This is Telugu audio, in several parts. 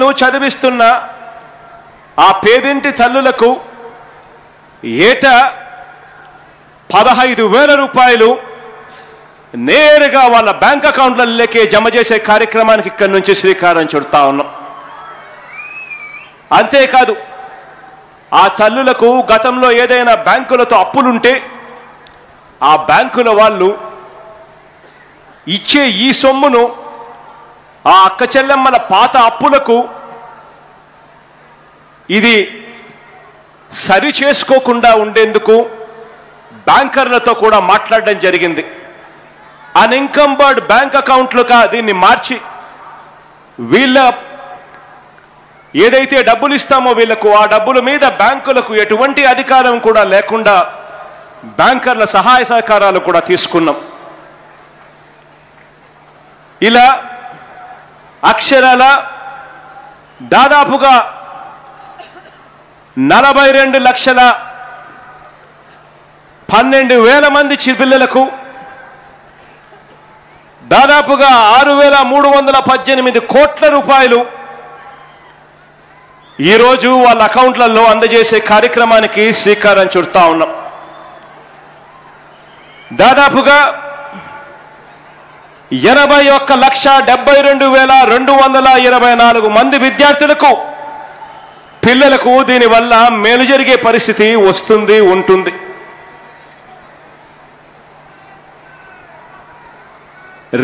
పిల్లలను చదివిస్తున్న ఆ పేదింటి తల్లులకు ఏటా పదహైదు వేల రూపాయలు నేరుగా వాళ్ళ బ్యాంక్ అకౌంట్లలోకే జమ చేసే కార్యక్రమానికి ఇక్కడి నుంచి శ్రీకారం చుడతా ఉన్నాం. అంతేకాదు ఆ తల్లులకు గతంలో ఏదైనా బ్యాంకులతో అప్పులుంటే ఆ బ్యాంకుల వాళ్ళు ఇచ్చే ఈ సొమ్మును ఆ అక్క చెల్లెమ్మల పాత అప్పులకు ఇది సరి చేసుకోకుండా ఉండేందుకు బ్యాంకర్లతో కూడా మాట్లాడడం జరిగింది. అన్ఇన్కంబర్డ్ బ్యాంక్ అకౌంట్లుగా దీన్ని మార్చి వీళ్ళ ఏదైతే డబ్బులు ఇస్తామో వీళ్ళకు ఆ డబ్బుల మీద బ్యాంకులకు ఎటువంటి అధికారం కూడా లేకుండా బ్యాంకర్ల సహాయ సహకారాలు కూడా తీసుకున్నాం. ఇలా అక్షరాల దాదాపుగా నలభై రెండు లక్షల పన్నెండు వేల మంది చిరుపిల్లలకు దాదాపుగా ఆరు వేల మూడు వందల పద్దెనిమిది కోట్ల రూపాయలు ఈరోజు వాళ్ళ అకౌంట్లలో అందజేసే కార్యక్రమానికి శ్రీకారం చుడతా ఉన్నాం. దాదాపుగా ఎనభై ఒక్క లక్ష డెబ్బై రెండు వేల రెండు వందల ఇరవై నాలుగు మంది విద్యార్థులకు పిల్లలకు దీనివల్ల మేలు జరిగే పరిస్థితి వస్తుంది ఉంటుంది.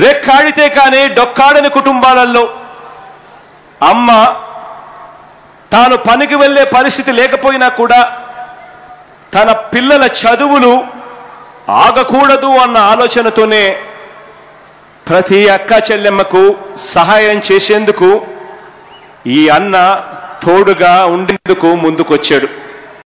రెక్కాడితే కానీ డొక్కాడని కుటుంబాలలో అమ్మ తాను పనికి వెళ్ళే పరిస్థితి లేకపోయినా కూడా తన పిల్లల చదువులు ఆగకూడదు అన్న ఆలోచనతోనే ప్రతి అక్క చెల్లెమ్మకు సహాయం చేసేందుకు ఈ అన్న తోడుగా ఉండేందుకు ముందుకొచ్చాడు.